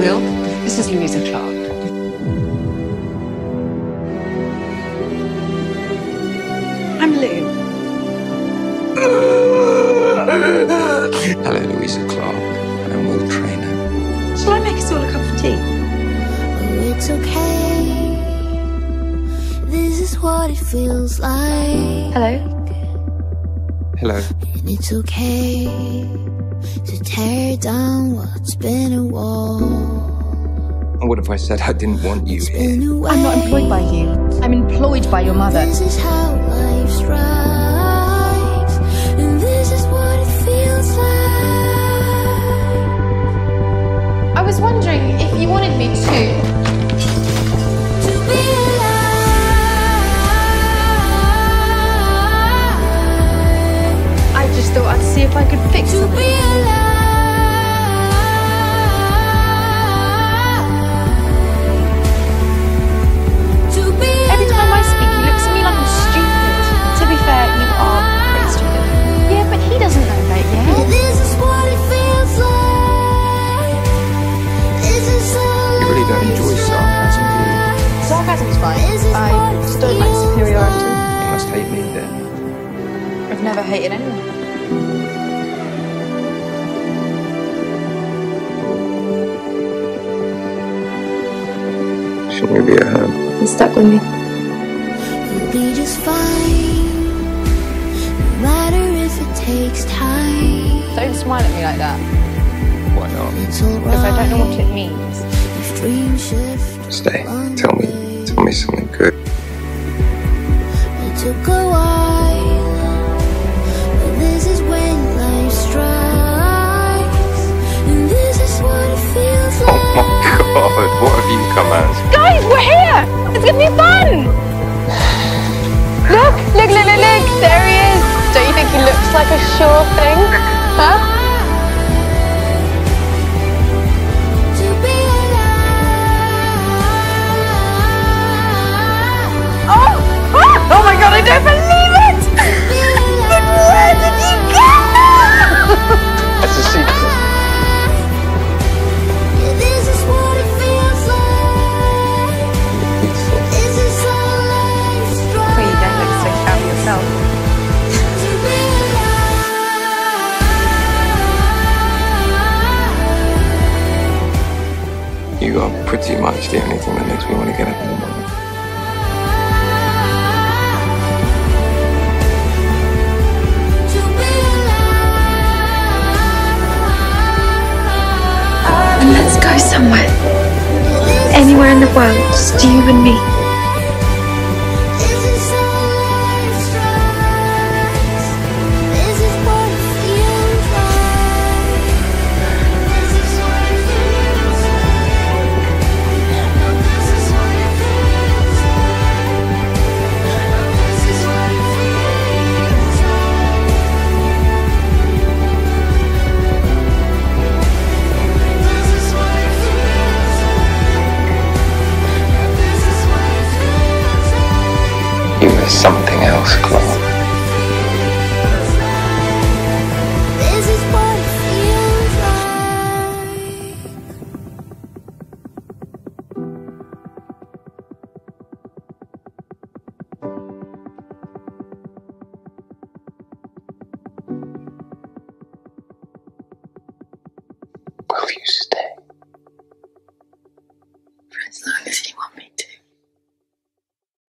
Louisa Clark. I'm Lou. Hello, Louisa Clark. I'm Will Traynor. Shall I make us all a cup of tea? Oh, it's okay. This is what it feels like. Hello. Hello. And it's okay to tear down what's been a wall. And what if I said I didn't want you here? Been a I'm not employed by you. I'm employed by your mother. This is how life strikes. And this is what it feels like. I was wondering if you wanted me to. To be alive. I just thought I'd see if I could fix To don't enjoy sarcasm, do you? Sarcasm's fine. I just don't like superiority. You must hate me then. I've never hated anyone. Shouldn't you be at home? You're stuck with me. You'll be just fine. No matter if it takes time. Don't smile at me like that, Why not? Because I don't know what it means. If shift. Stay. Tell me. Tell me something good. It took a while, but this is when life strikes, and this is what it feels Oh my god, what have you come as? Guys, we're here! It's gonna be fun! Look, look, look, look, look! There he is! Don't you think he looks like a sure thing? You are pretty much the only thing that makes me want to get up in the morning. Let's go somewhere. Anywhere in the world, just you and me. Are something else, Clark. This is what it feels like. Will you stay?